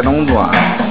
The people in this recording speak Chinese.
在工作。